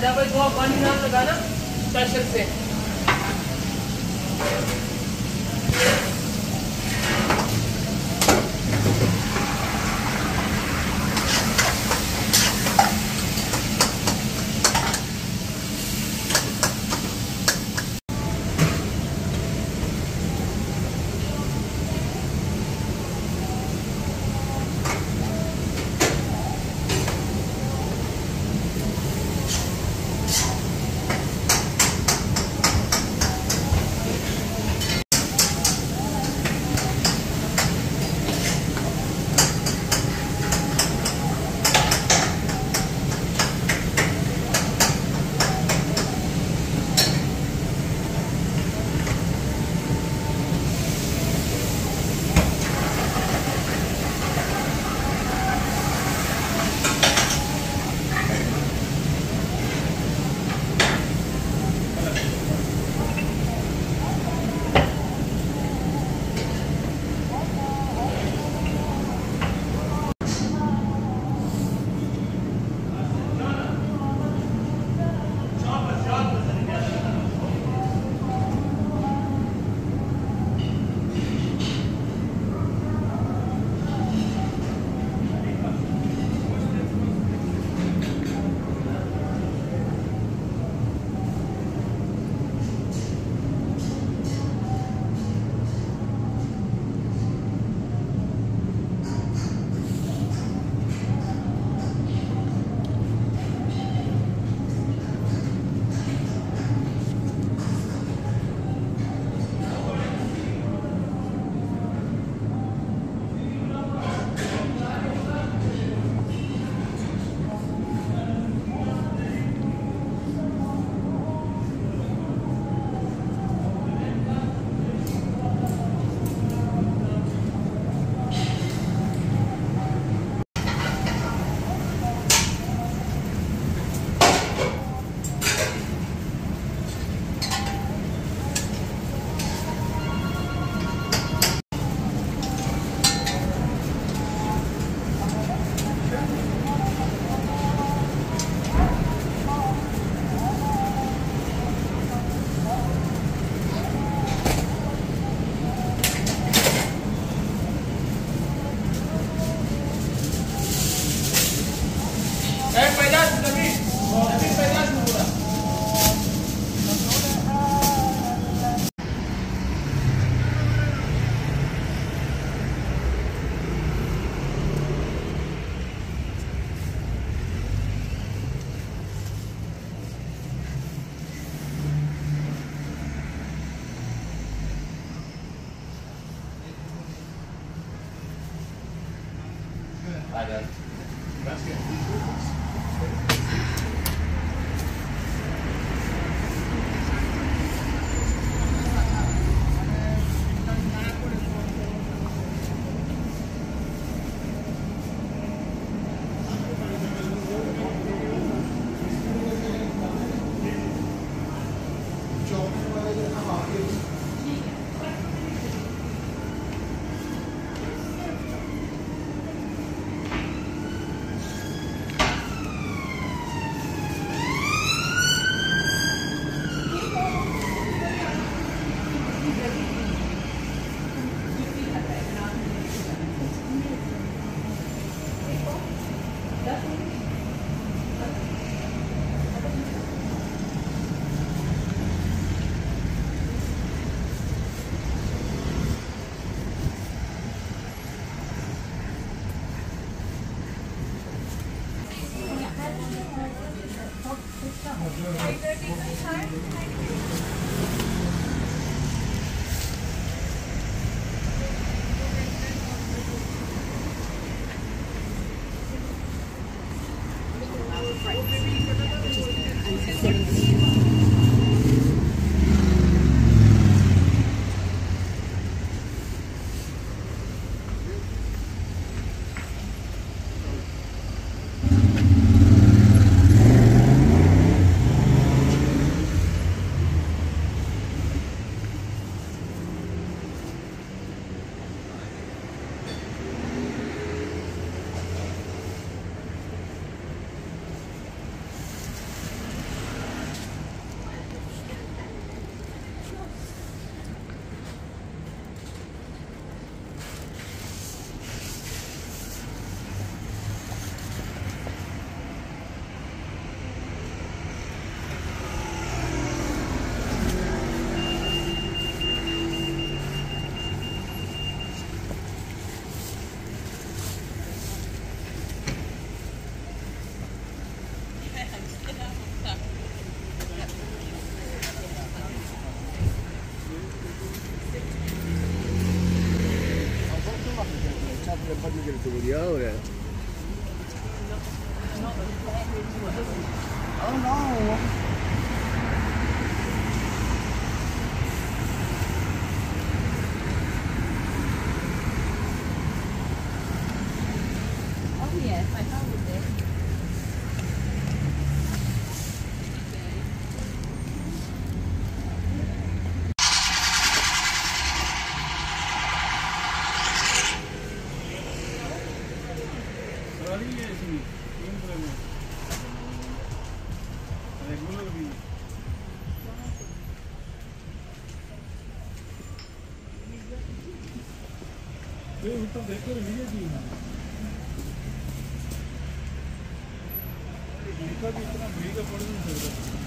भाई दो पानी नाम लगाना स्पेशल से। Hi, Dad. That's good. Oh no! Oh no. yes, I thought it there. Eu estou bem com a minha vida. Eu nunca vi uma briga por um jogo.